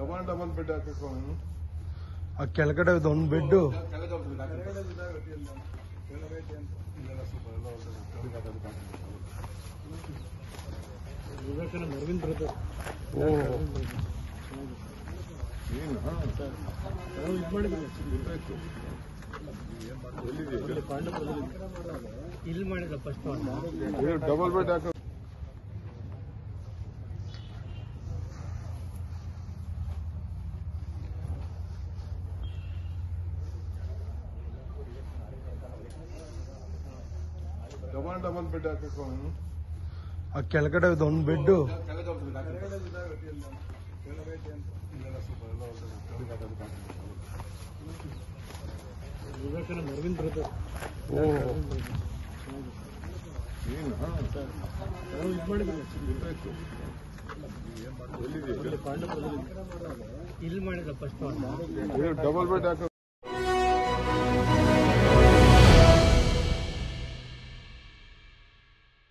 Double double bed ಹಾಕಬೇಕು ಅವನು. ಆ ಕೆಳಗಡೆ ಒಂದು ಬೆಡ್ ಕೆಳಗೆ ಇದೆಲ್ಲ ಸ್ವಲ್ಪ ಎಲ್ಲ ಹೊರ್ಗಡೆ ಕೆಳಗೆ ಹಾಕೋದಕ್ಕೆ ಹಾಕ್ಬೇಕು. ವಿವೇಕಾನಂದ ಅರವಿಂದ್ ಬ್ರದರ್ ಓ ಏನು? ಹಾ. ನಾವು ಇದು ಮಾಡಿದ್ವಿ. ಗೊತ್ತಾಯ್ತು ಇಲ್ಲಿ ಮಾಡಿದ ಫಸ್ಟ್ ಡಬಲ್ ಬೆಡ್ ಹಾಕ ಡಬಲ್ ಡಬಲ್ ಬೆಡ್ ಹಾಕಬೇಕು ಅವನು ಆ ಕೆಳಗಡೆ ಒಂದು ಬೆಡ್ ಕೆಳಗೆ ಇದೆಲ್ಲ ಎಲ್ಲ ಹೊರ್ಗಡೆ ಕೆಳಗೆ ಹಾಕೋದಕ್ಕೆ ಹಾಕ್ಬೇಕು. ವಿವೇಕಾನಂದ ಅರವಿಂದ್ ಬ್ರದರ್ ಓ. ಏನು ಇದು ಗೊತ್ತಾಯ್ತು ಎಲ್ಲಿದೆ ಇಲ್ಲಿ ಮಾಡಿದ ಫಸ್ಟ್ ಡಬಲ್ ಬೆಡ್ ಹಾಕ